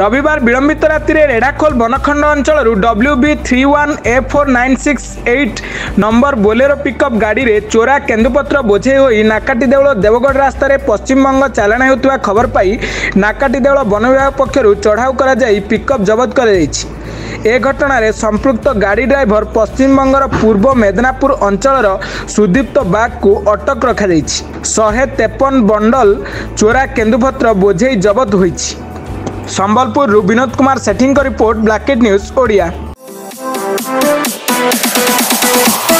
রবিবার বিলম্বিত রাত্রে রেঢাখোল বনখণ্ড অঞ্চলর W B three one A four nine six eight number Bolero pickup গাড়িরে চোরা কেন্দুপত্র বোঝেই হয়ে নাকাটি দেউল দেবগড় রাস্তায় পশ্চিমবঙ্গ চালাণ ହେଉଥିବା ଖବର ପାଇ ନାକାଟି ଦେଉଳ ବନ ବିଭାଗ ପକ୍ଷରୁ ଚଢ଼ାଉ କରାଯାଇ ପିକଅପ୍ ଜବତ କରାଯାଇଛି ଏ ଘଟଣାରେ ସମ୍ପୃକ୍ତ ଗାଡ଼ି ଡ୍ରାଇଭର ପଶ୍ଚିମବଙ୍ଗର ପୂର୍ବ ମେଦନାପୁର ଅଞ୍ଚଳର ସୁଦୀପ୍ତ ବାଗକୁ ଅଟକ ରଖାଯାଇଛି ଶହେ ତେପନ ବଣ୍ଡଲ ଚୋରା କେନ୍ଦୁପତ୍ର ବୋଝେଇ ଜବତ ହୋଇଛି ସମ୍ବଲପୁରରୁ ବିନୋଦ କୁମାର ସେଠୀଙ୍କ ରିପୋର୍ଟ ବ୍ଲାକେଟ୍ ନ୍ୟୁଜ୍ ଓଡ଼ିଆ